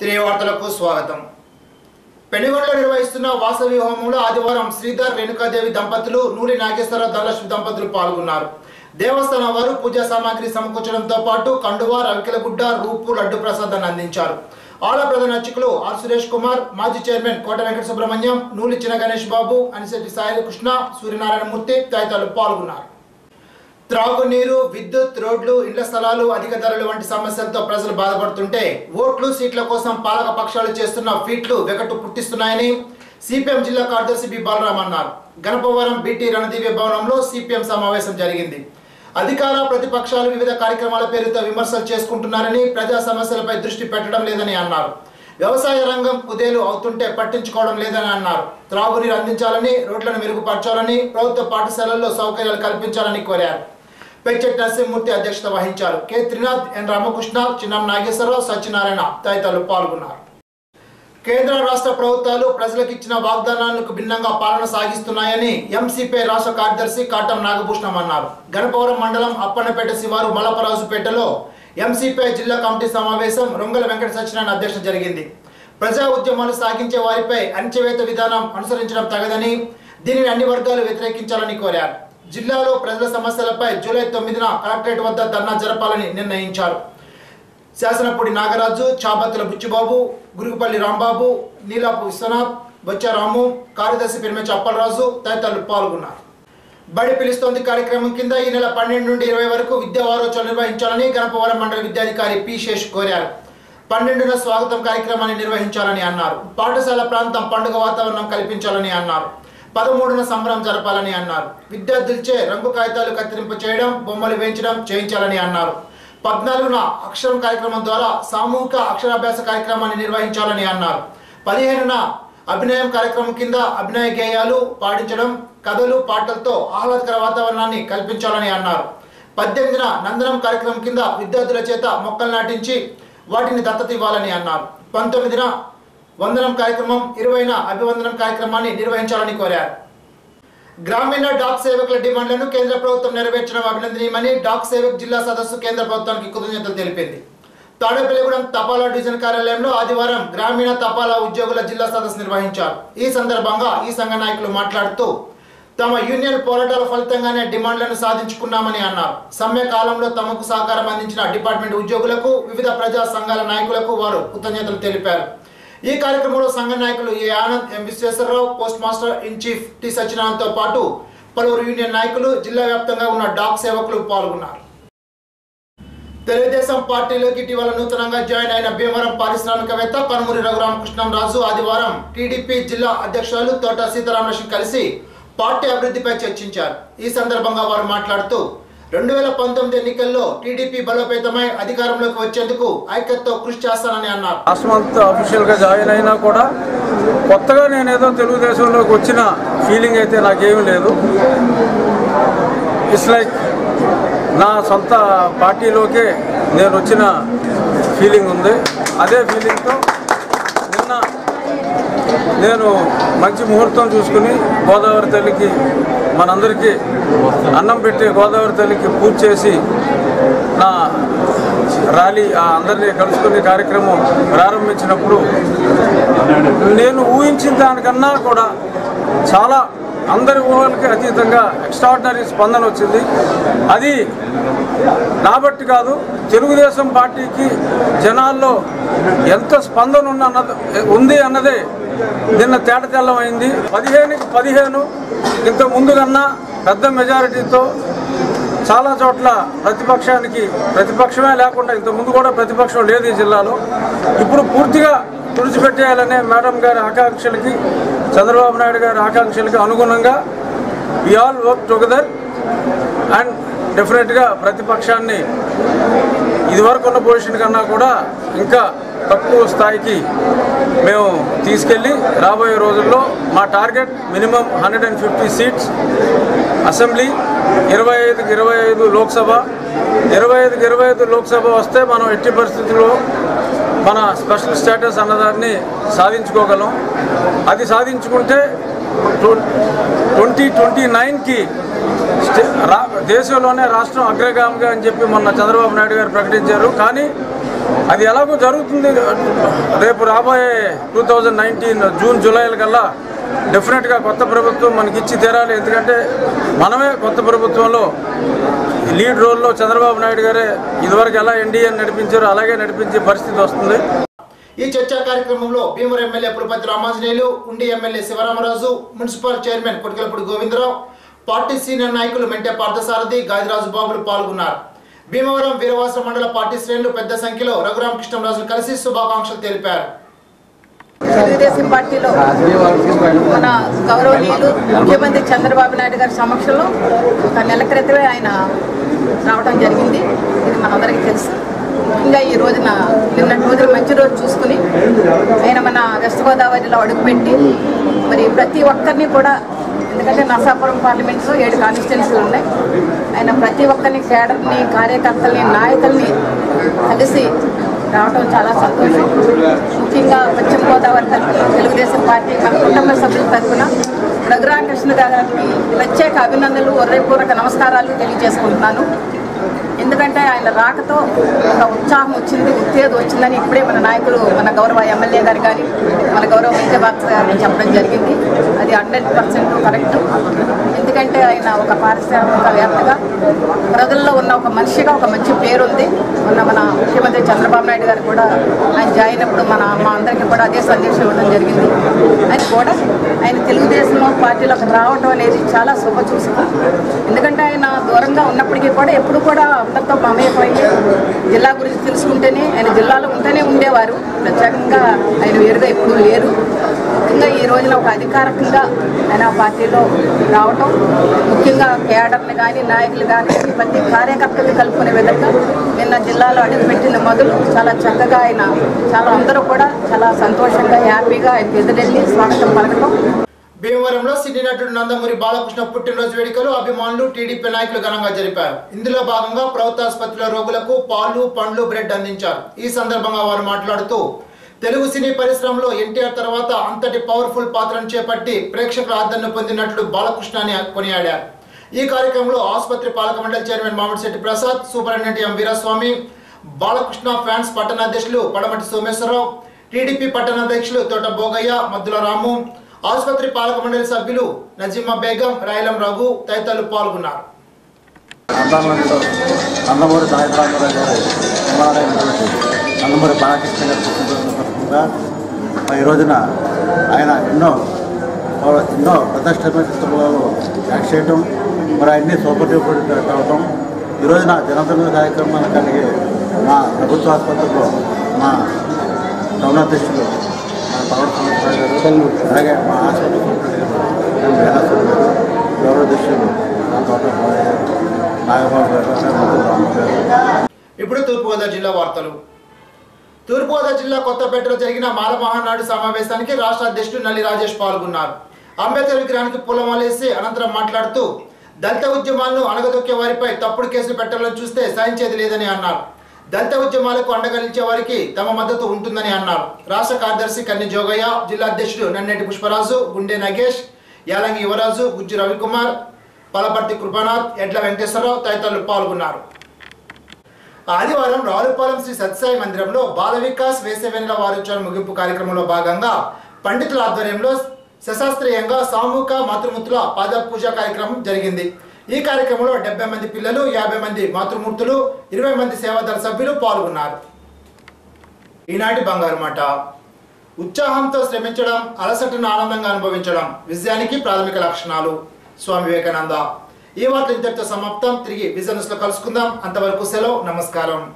తిరిగి వార్తలకు స్వాగతం. పెనుగొండలో నిర్వహిస్తున్న వాసవి హోమంలో ఆదివారం శ్రీధర్ రేణుకాదేవి దంపతులు నూరి నాగేశ్వర ధనలక్ష్మి దంపతులు పాల్గొన్నారు. దేవస్థానం వారు పూజా సామాగ్రి సమకూర్చడంతో పాటు కండువ రవికిలగుడ్డ రూపు లడ్డు ప్రసాదాన్ని అందించారు. ఆల ప్రధాన అర్చకులు ఆర్ సురేష్ కుమార్ మాజీ చైర్మన్ కోట వెంకట సుబ్రహ్మణ్యం నూలి చిన్న గణేష్ బాబు అనిశెట్టి సాయి కృష్ణ సూర్యనారాయణమూర్తి తదితరులు పాల్గొన్నారు. త్రాగునీరు విద్యుత్ రోడ్లు ఇళ్ళ స్థలాలు అధిక ధరలు వంటి సమస్యలతో ప్రజలు బాధపడుతుంటే ఓట్లు సీట్ల కోసం పాలక పక్షాలు చేస్తున్న ఫీట్లు వెకట్టు పుట్టిస్తున్నాయని సిపిఎం జిల్లా కార్యదర్శి బి. బాలరాం అన్నారు. గణపవరం బీటీ రణదివ్య భవనంలో సిపిఎం సమావేశం జరిగింది. అధికార ప్రతిపక్షాలు వివిధ కార్యక్రమాల పేరుతో విమర్శలు చేసుకుంటున్నారని ప్రజా సమస్యలపై దృష్టి పెట్టడం లేదని అన్నారు. వ్యవసాయ రంగం కుదేలు అవుతుంటే పట్టించుకోవడం లేదని అన్నారు. త్రాగునీరు అందించాలని రోడ్లను మెరుగుపరచాలని ప్రభుత్వ పాఠశాలల్లో సౌకర్యాలు కల్పించాలని కోరారు. పెంచెట్ నరసింహమూర్తి అధ్యక్షత వహించారు. కె. త్రినాథ్ ఎన్. రామకృష్ణ చిన్నం నాగేశ్వరరావు సత్యనారాయణ తదితరులు పాల్గొన్నారు. కేంద్ర రాష్ట్ర ప్రభుత్వాలు ప్రజలకు ఇచ్చిన వాగ్దానాలకు భిన్నంగా పాలన సాగిస్తున్నాయని ఎంసీపీ రాష్ట్ర కార్యదర్శి కాటం నాగభూషణం అన్నారు. గణపవరం మండలం అప్పన్నపేట శివారు మలపరాజుపేటలో ఎంసీపీ జిల్లా కమిటీ సమావేశం రొంగల వెంకట సత్యనారాయణ అధ్యక్షత జరిగింది. ప్రజా ఉద్యమాలు సాగించే వారిపై అణచివేత విధానం అనుసరించడం తగదని దీనిని అన్ని వర్గాలు వ్యతిరేకించాలని కోరారు. జిల్లాలో ప్రజల సమస్యలపై జూలై తొమ్మిదిన కలెక్టరేట్ వద్ద ధర్నా జరపాలని నిర్ణయించారు. శాసనపూడి నాగరాజు చాబత్తుల బుచ్చిబాబు గురుగుపల్లి రాంబాబు నీలాపు విశ్వనాథ్ బొచ్చారాము కార్యదర్శి పెరిమెచ్చ అప్పలరాజు తదితరులు పాల్గొన్నారు. బడి పిలుస్తోంది కార్యక్రమం కింద ఈ నెల పన్నెండు నుండి ఇరవై వరకు విద్యా వారోత్సవం నిర్వహించాలని గణపవరం మండల విద్యాధికారి పి శేష్ కోరారు. పన్నెండున స్వాగతం కార్యక్రమాన్ని నిర్వహించాలని అన్నారు. పాఠశాల ప్రాంతం పండుగ వాతావరణం కల్పించాలని అన్నారు. పదమూడున సంబరం జరపాలని అన్నారు. విద్యార్థులచే రంగు కాగితాలు కత్తిరింపు చేయడం బొమ్మలు వేయించడం చేయించాలని అన్నారు. పద్నాలుగున అక్షరం కార్యక్రమం ద్వారా సామూహిక అక్షరాభ్యాస కార్యక్రమాన్ని నిర్వహించాలని అన్నారు. పదిహేనున అభినయం కార్యక్రమం కింద అభినయ గేయాలు పాడించడం కథలు పాటలతో ఆహ్లాదకర వాతావరణాన్ని కల్పించాలని అన్నారు. పద్దెనిమిదిన నందనం కార్యక్రమం కింద విద్యార్థుల చేత మొక్కలు నాటించి వాటిని దత్తత ఇవ్వాలని అన్నారు. పంతొమ్మిదిన వందనం కార్యక్రమం ఇరవైన అభివందనం కార్యక్రమాన్ని నిర్వహించాలని కోరారు. గ్రామీణ డాక్ సేవకుల డిమాండ్లను కేంద్ర ప్రభుత్వం నెరవేర్చడం అభినందనీయమని డాక్ సేవక్ జిల్లా సదస్సు కేంద్ర ప్రభుత్వానికి కృతజ్ఞతలు తెలిపింది. తాడేపల్లిగూడెం తపాలా డివిజన్ కార్యాలయంలో ఆదివారం గ్రామీణ తపాలా ఉద్యోగుల జిల్లా సదస్సు నిర్వహించారు. ఈ సందర్భంగా ఈ సంఘ నాయకులు మాట్లాడుతూ తమ యూనియన్ పోరాటాల ఫలితంగానే డిమాండ్లను సాధించుకున్నామని అన్నారు. సమ్మె కాలంలో తమకు సహకారం అందించిన డిపార్ట్మెంట్ ఉద్యోగులకు వివిధ ప్రజా సంఘాల నాయకులకు వారు కృతజ్ఞతలు తెలిపారు. ఈ కార్యక్రమంలో సంఘ నాయకులు A Anand M Visweswararao post master in chief T సత్యనారాయణతో పాటు పలువురు యూనియన్ నాయకులు జిల్లా వ్యాప్తంగా ఉన్న డాక్ సేవకులు పాల్గొన్నారు. తెలుగుదేశం పార్టీలోకి ఇటీవల నూతనంగా జాయిన్ అయిన భీమవరం పారిశ్రామికవేత్త కనుమూరి రఘురామకృష్ణం రాజు ఆదివారం టీడీపీ జిల్లా అధ్యక్షులు తోట సీతారామలక్ష్మి కలిసి పార్టీ అభివృద్ధిపై చర్చించారు. ఈ సందర్భంగా వారు మాట్లాడుతూ రెండు వేల పంతొమ్మిది ఎన్నికల్లో టీడీపీ బలోపేతమై అధికారంలోకి వచ్చేందుకు ఐక్యతతో కృషి చేస్తానని అన్నారు. లాస్ట్ మంత్ అఫీషియల్గా జాయిన్ అయినా కూడా కొత్తగా నేను ఏదో తెలుగుదేశంలోకి వచ్చిన ఫీలింగ్ అయితే నాకేమీ లేదు. ఇట్స్ లైక్ నా సొంత పార్టీలోకే నేను వచ్చిన ఫీలింగ్ ఉంది. అదే ఫీలింగ్తో నేను మంచి ముహూర్తం చూసుకుని గోదావరి తల్లికి మనందరికీ అన్నం పెట్టి గోదావరి తల్లికి పూజ చేసి నా ర్యాలీ ఆ అందరినీ కలుసుకునే కార్యక్రమం ప్రారంభించినప్పుడు నేను ఊహించిన దానికన్నా కూడా చాలా అందరి ఊహలకి అతీతంగా ఎక్స్ట్రాడినరీ స్పందన వచ్చింది. అది నాబట్టి కాదు తెలుగుదేశం పార్టీకి జనాల్లో ఎంత స్పందన ఉన్న అన్నది ఉంది అన్నదే నిన్న తేట తెల్లమైంది పదిహేనుకి పదిహేను ఇంత ముందు కన్నా పెద్ద మెజారిటీతో చాలా చోట్ల ప్రతిపక్షానికి ప్రతిపక్షమే లేకుండా ఇంత ముందు కూడా ప్రతిపక్షం లేదు ఈ జిల్లాలో. ఇప్పుడు పూర్తిగా తుడిచిపెట్టేయాలనే మేడం గారి ఆకాంక్షలకి చంద్రబాబు నాయుడు గారి ఆకాంక్షలకు అనుగుణంగా we all work together and డెఫినెట్గా ప్రతిపక్షాన్ని ఇదివరకు ఉన్న పొజిషన్ కన్నా కూడా ఇంకా తక్కువ స్థాయికి మేము తీసుకెళ్ళి రాబోయే రోజుల్లో మా target minimum hundred and fifty seats assembly ఇరవై ఐదుకి ఇరవై ఐదు లోక్సభ ఇరవై ఐదుకి ఇరవై ఐదు లోక్సభ వస్తే మనం ఎట్టి పరిస్థితుల్లో మన స్పెషల్ స్టేటస్ అన్నదాన్ని సాధించుకోగలం. అది సాధించుకుంటే ట్వంటీ ట్వంటీ నైన్కి రా దేశంలోనే రాష్ట్రం అగ్రగామిగా అని చెప్పి మొన్న చంద్రబాబు నాయుడు గారు ప్రకటించారు. కానీ అది ఎలాగో జరుగుతుంది. రేపు రాబోయే టూ థౌజండ్ నైన్టీన్ జూన్ జూలైల కల్లా డెఫినెట్గా కొత్త ప్రభుత్వం మనకి ఇచ్చి తీరాలి. ఎందుకంటే మనమే కొత్త ప్రభుత్వంలో లీడ్ రోల్లో చంద్రబాబు నాయుడు గారే ఇదివరకు ఎలా ఎన్డీఏ నడిపించారో అలాగే నడిపించే పరిస్థితి వస్తుంది. ఈ చర్చా కార్యక్రమంలో Bhimavaram MLA Purapati Ramanjaneyulu Undi MLA Sivaramaraju municipal chairman Kotikalapudi Govindarao party senior నాయకులు మెంటే పార్థసారథి గాదిరాజు బాబులు పాల్గొన్నారు. భీమవరం వీరవాస మండల పార్టీ శ్రేణులు పెద్ద సంఖ్యలో రఘురామకృష్ణరాజును కలిసి శుభాకాంక్షలు తెలిపారు. తెలుగుదేశం పార్టీలో మన గౌరవనీయులు ముఖ్యమంత్రి చంద్రబాబు నాయుడు గారి సమక్షంలో ఒక నెల క్రితమే ఆయన రావడం జరిగింది. ఇది మనందరికీ తెలుసు. ఇంకా ఈ రోజున నిన్నటి రోజున మంచి రోజు చూసుకుని ఆయన మన వెస్ట్ గోదావరిలో అడుగుపెట్టి మరి ప్రతి ఒక్కరిని కూడా ఎందుకంటే నర్సాపురం పార్లమెంట్లో ఏడు కాన్స్టిట్యున్సీలు ఉన్నాయి. ఆయన ప్రతి ఒక్కరిని కేడర్ని కార్యకర్తల్ని నాయకుల్ని కలిసి రావడం చాలా సంతోషం. ముఖ్యంగా పశ్చిమ గోదావరి తరఫున తెలుగుదేశం పార్టీ మన కుటుంబ సభ్యుల తరఫున రఘురామకృష్ణ గారికి ప్రత్యేక అభినందనలు హృదయపూర్వక నమస్కారాలు తెలియజేసుకుంటున్నాను. ఎందుకంటే ఆయన రాకతో ఒక ఉత్సాహం వచ్చింది ఉత్తేజం వచ్చిందని ఇప్పుడే మన నాయకులు మన గౌరవ ఎమ్మెల్యే గారు కానీ మన గౌరవ విద్యాభారత గారు చెప్పడం జరిగింది. అది హండ్రెడ్ పర్సెంట్ కరెక్ట్. ఎందుకంటే ఆయన ఒక పారిశ్రామికవేత్తగా ప్రజల్లో ఉన్న ఒక మనిషిగా ఒక మంచి పేరు ఉంది మొన్న మన ముఖ్యమంత్రి చంద్రబాబు నాయుడు గారు కూడా ఆయన జాయిన్ అప్పుడు మన మా అందరికీ కూడా అదే సందేశం ఇవ్వడం జరిగింది. అని కూడా ఆయన తెలుగుదేశంలో పార్టీలోకి రావడం అనేది చాలా శుభ ఎందుకంటే ఆయన దూరంగా ఉన్నప్పటికీ కూడా ఎప్పుడు కూడా అందరితో మమేకమయ్యి జిల్లా గురించి తెలుసుకుంటేనే ఆయన జిల్లాలో ఉంటేనే ఉండేవారు. ప్రత్యేకంగా ఆయన వేరుగా ఎప్పుడూ లేరు. ముఖ్యంగా ఈ రోజున ఒక అధికారికంగా ఆయన పార్టీలో రావటం ముఖ్యంగా కేడర్ని కానీ నాయకులు కానీ ప్రతి కార్యకర్తలు కలుపుకునే విధంగా నిన్న జిల్లాలో అడుగుపెట్టిన మొదలు చాలా చక్కగా ఆయన చాలా అందరూ కూడా చాలా సంతోషంగా హ్యాపీగా ఆయన ఎదురెళ్ళి స్వాగతం పలకటం. భీమవరంలో సినీ నటుడు నందమూరి బాలకృష్ణ పుట్టినరోజు వేడుకలు అభిమానులు టీడీపీ నాయకులు ఘనంగా జరిపారు. ఇందులో భాగంగా ప్రభుత్వ ఆసుపత్రిలో రోగులకు పాలు పండ్లు బ్రెడ్ అందించారు. ఈ సందర్భంగా వారు మాట్లాడుతూ తెలుగు సినీ పరిశ్రమలో ఎన్టీఆర్ తర్వాత అంతటి పవర్ఫుల్ పాత్రను చేపట్టి ప్రేక్షకుల ఆదరణ పొందినట్లు బాలకృష్ణ అని కొనియాడారు. ఈ కార్యక్రమంలో ఆసుపత్రి పాలక మండలి chairman Mamidisetti Prasad superintendent M Veeraswamy Balakrishna fans పట్టణాధ్యక్షులు పడమటి సోమేశ్వరరావు టీడీపీ పట్టణాధ్యక్షులు తోట భోగయ్య మద్దుల రాము ఆసుపత్రి పాలక మండలి సభ్యులు నజీమా బేగం రాయలం రఘు తదితరులు పాల్గొన్నారు. ఆంధ్రప్రదేశ్లో నందమూరి గారు కుమారైనటువంటి బాలకృష్ణ ఈ రోజున ఆయన ఎన్నో ఎన్నో ప్రతిష్టమైన చిత్రపటాలు యాక్ట్ చేయటం మరి అన్ని సూపర్ డూపర్ కావటం ఈ రోజున జనతన కార్యక్రమాలు కలిగి మా ప్రభుత్వ ఆసుపత్రిలో మా టౌన్ అధ్యక్షులు మా పవన్ కమిషనర్ గారు అలాగే మా గౌరవ అధ్యక్షులు నాగబాబు గారు ఇప్పుడు తూర్పుగోదావరి జిల్లా వార్తలు. తూర్పుగోదావరి జిల్లా కొత్తపేటలో జరిగిన మాల మహానాడు సమావేశానికి రాష్ట్ర అధ్యక్షుడు నల్లి రాజేష్ పాల్గొన్నారు. అంబేద్కర్ విగ్రహానికి పూలమాలేసి అనంతరం మాట్లాడుతూ దళిత ఉద్యమాలను అణగదొక్కే వారిపై తప్పుడు కేసులు పెట్టాలని చూస్తే సహించేది లేదని అన్నారు. దళిత ఉద్యమాలకు అండగా వారికి తమ మద్దతు ఉంటుందని అన్నారు. రాష్ట్ర కార్యదర్శి కన్నె జోగయ్య జిల్లా అధ్యక్షుడు నన్నెటి పుష్పరాజు గుండె నగేష్ యాలంగి యువరాజు గుజ్జు రవికుమార్ పలపర్తి కృపానాథ్ ఎడ్ల వెంకటేశ్వరరావు తదితరులు పాల్గొన్నారు. ఆదివారం రావులపాలెం శ్రీ సత్యసాయి మందిరంలో బాల వికాస్ వేసవినెల వారోత్సవం ముగింపు కార్యక్రమంలో భాగంగా పండితుల ఆధ్వర్యంలో శశాస్త్రీయంగా సామూహిక మాతృమూర్తుల పాద పూజ కార్యక్రమం జరిగింది. ఈ కార్యక్రమంలో డెబ్బై మంది పిల్లలు యాభై మంది మాతృమూర్తులు ఇరవై మంది సేవాదళ సభ్యులు పాల్గొన్నారు. ఈనాటి బంగారు మాట. ఉత్సాహంతో శ్రమించడం అలసటను ఆనందంగా అనుభవించడం విజయానికి ప్రాథమిక లక్షణాలు. స్వామి వివేకానంద. ఈ వార్త ఇంతటితో సమాప్తం. తిరిగి బిజినెస్లో కలుసుకుందాం. అంతవరకు సెలవు. నమస్కారం.